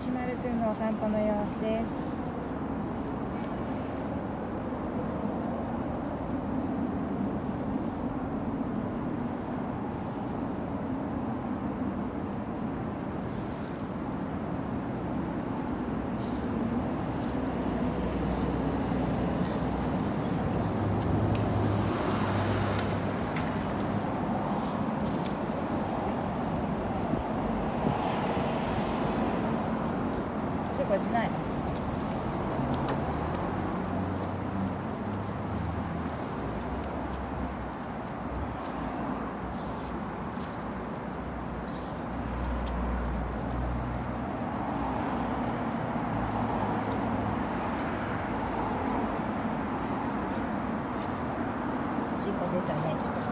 しまるくんのお散歩の様子です。こしない。しっこ出たね